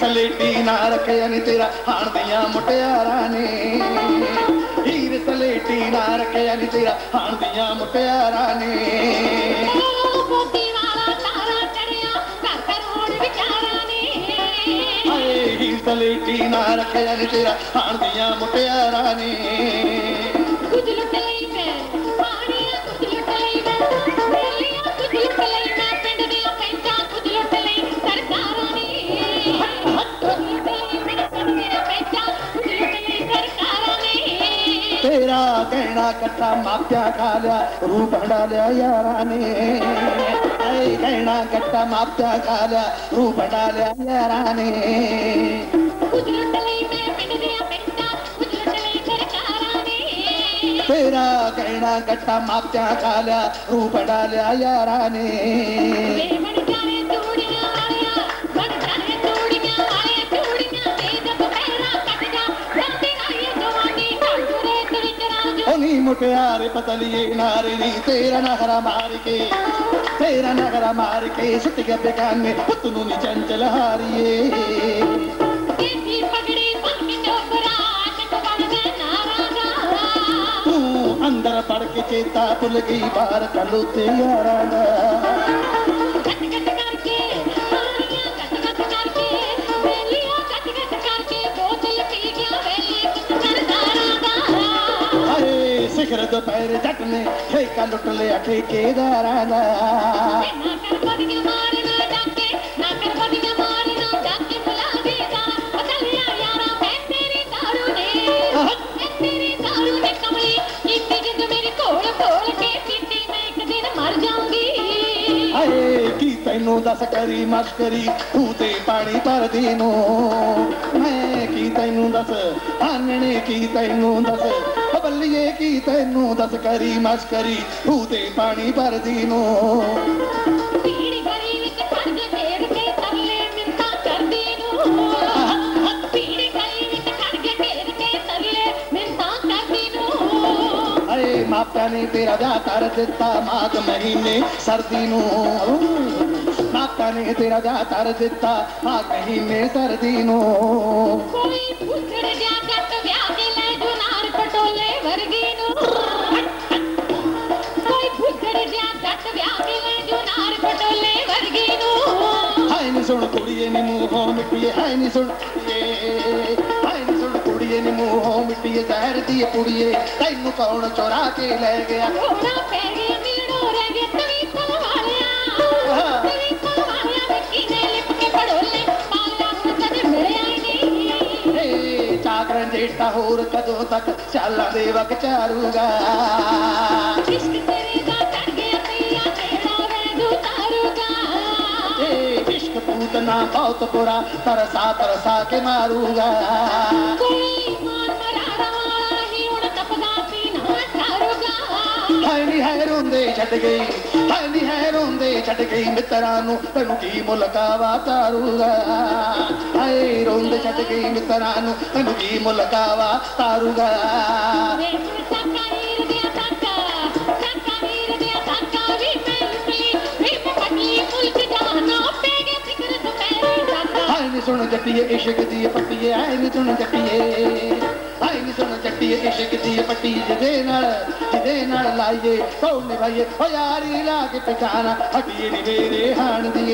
ਸਲੇਟੀ ਨਾ ਰੱਖਿਆ ਨੀ ਤੇਰਾ, ਹਾਣ ਦੀਆਂ ਮੁਟਿਆਰਾਂ ਨੇ। ਹੀਰ ਸਲੇਟੀ ਨਾ ਰੱਖਿਆ ਨੀ ਤੇਰਾ, ਹਾਣ ਦੀਆਂ ਮੁਟਿਆਰਾਂ ਨੇ। ਹੀਰ ਸਲੇਟੀ ਨਾ ਰੱਖਿਆ ਨੀ ਤੇਰਾ, ਹਾਣ ਦੀਆਂ ਮੁਟਿਆਰਾਂ ਨੇ। ਕੁਝ ਲੁੱਟ ਨੇ ਕਹਿਣਾ ਕੱਟਾ ਮਾਪਿਆ ਖਾ ਲਿਆ, ਰੂਪ ਹੰਡਾ ਲਿਆ ਯਾਰਾਂ ਨੇ। ਐ ਕਹਿਣਾ ਕੱਟਾ ਮਾਪਿਆ ਖਾ ਲਿਆ, ਰੂਪ ਹੰਡਾ ਲਿਆ ਯਾਰਾਂ ਨੇ। ਕੁਝ ਲਈ ਮੈਂ ਪਿੰਡ ਦੀਆਂ ਤੇਰਾ ਕਹਿਣਾ ਕੱਟਾ ਮਾਪਿਆ ਖਾ ਲਿਆ, ਰੂਪ ਹੰਡਾ ਲਿਆ ਯਾਰਾਂ ਨੇ। ਰਾਜੋ ਉਹ ਨੀ ਮੁਟਿਆਰੇ ਪਤਲੀਏ ਨਾਰੇ ਨੀ ਤੇਰਾ ਨਖਰਾ ਮਾਰ ਕੇ ਤੇਰਾ ਨਖਰਾ ਮਾਰ ਕੇ ਸੁੱਟ ਗਿਆ ਬੇਗਾਨੇ ਪੁੱਤ ਨੂੰ ਨੀ ਚੰਚਲ ਹਾਰੀਏ ਦੇਸੀ ਪਗੜੀ ਪਾ ਕੇ ਡੋਬਰਾ ਚੱਕ ਬਣਦਾ ਸਿਖਰ ਦੁਪਹਿਰ ਜੱਟ ਨੇ ਠੇਕਾ ਲੁੱਟ ਲਿਆ ਠੇਕੇਦਾਰਾਂ ਦਾ। ਨਾ ਕਰ ਬਦੀਆਂ ਮਾਰਨਾ ਡਾਕੇ ਨਾ ਕਰ ਬਦੀਆਂ ਮਾਰਨਾ ਡਾਕੇ ਬੁਲਾ ਦੇਗਾ ਬਦਲਿਆ ਯਾਰਾ ਮੈਂ ਤੇਰੀ ਦਾਰੂ ਨੇ ਮੈਂ ਤੇਰੀ ਦਾਰੂ ਨੇ ਕਮਲੀ ਕੀਤੀ ਜਿੱਦ ਮੇਰੀ ਘੋਲ ਘੋਲ ਕੇ ਪੀਤੀ ਮੈਂ ਇੱਕ ਦਿਨ ਮਰ ਜਾਊਂਗੀ ਹਾਏ, ਕੀ ਤੈਨੂੰ ਦੱਸ ਕਰੀ ਮਸਕਰੀ, ਤੂੰ ਤੇ ਪਾਣੀ ਭਰਦੀ ਨੂੰ। ਮੈਂ ਕੀ ਤੈਨੂੰ ਦੱਸ ਆਨਣੇ ਕੀ ਤੈਨੂੰ ਦੱਸ ਬੱਲੀਏ ਕੀ ਤੈਨੂੰ ਦੱਸ ਕਰੀ ਮਸਕਰੀ ਤੂੰ ਤੇ ਪਾਣੀ ਭਰਦੀ ਨੂੰ। ਪੀੜੀ ਗਲੀ ਵਿੱਚ ਖੜ ਕੇ ਫੇਰ ਕੇ ਤਰਲੇ ਮਿੰਤਾ ਕਰਦੀ ਨੂੰ। ਪੀੜੀ ਗਲੀ ਵਿੱਚ ਖੜ ਕੇ ਫੇਰ ਕੇ ਤਰਲੇ ਮਿੰਤਾ ਕਰਦੀ ਨੂੰ। ਹਾਏ ਮਾਪਿਆਂ ਨੇ ਤੇਰਾ ਵਿਆਹ ਕਰ ਦਿੱਤਾ ਮਾਘ ਮਹੀਨੇ ਸਰਦੀ ਨੂੰ। ਮਾਪਿਆਂ ਨੇ ਤੇਰਾ ਵਿਆਹ ਕਰ ਦਿੱਤਾ ਮਾਘ ਮਹੀਨੇ ਸਰਦੀ ਨੂੰ। ਕੋਈ ਪੁੱਛੜ ਜਾ ਜੱਟ ਵਿਆਹ ਕੇ ਲੈ ਜੂ ਪਟੋਲੇ ਵਰਗੀ ਨੂੰ। ਕੋਈ ਪੁੱਛੜ ਜਾ ਜੱਟ ਵਿਆਹ ਕੇ ਲੈ ਜੂ ਨਾਰ ਪਟੋਲੇ ਵਰਗੀ ਨੂੰ। ਹਾਏ ਨੀ ਸੁਣ ਕੁੜੀਏ ਨੀ ਮੂੰਹੋਂ ਮਿੱਟੀਏ ਹਾਏ ਨੀ ਸੁਣ ਹਾਏ ਨੀ ਸੁਣ ਕੁੜੀਏ ਨੀ ਮੂੰਹੋਂ ਮਿੱਟੀਏ ਜ਼ਹਿਰ ਦੀ ਕੁੜੀਏ ਤੈਨੂੰ ਕੌਣ ਚੋਰਾ ਕੇ ਲੈ ਗਿਆ? ਹੋਣਾ ਪੈ ਗਿਆ ਜੇਟਾ ਹੋਰ ਕਦੋਂ ਤੱਕ ਚਾਲਾਂ ਦੇ ਵਕ ਚਾਰੂਗਾ ਇਸ਼ਕ ਤੇਰੇ ਦਾ ਚੜ ਗਿਆ ਤੀਆ ਤੇਰਾ ਵੈਦੂ ਤਾਰੂਗਾ ਏ ਇਸ਼ਕ ਪੂਤਨਾ ਬਹੁਤ ਬੁਰਾ ਤਰਸਾ ਤਰਸਾ ਕੇ ਮਾਰੂਗਾ। ਕੋਈ ਮਾਨ ਮਰਾੜਾ ਵਾਲਾ ਹੀ ਹੁਣ ਤਪਦਾ ਪੀਣਾ ਠਾਰੂਗਾ ਹਾਏ ਨੀ ਹੈ ਰੋਂਦੇ ਛੱਡ ਗਈ ਹਾਏ ਨੀ ਹੈ ਰੋਂਦੇ ਛੱਡ ਗਈ ਮਿੱਤਰਾਂ ਨੂੰ ਤੈਨੂੰ ਕੀ ਮੁਲਕਾਵਾ ਤਾਰੂਗਾ। ਹਾਏ रोड छॾी मुलावाणो ಸುಣ किशे के ಸುಣ आई नी ಪಟ್ಟಿ चटी ನಾಳ नी ನಾಳ ಲಾಯೇ ಸೌಮ್ಯ ಭಯ पटी ಲಾಗಿ ला पचा हटीे आणंदी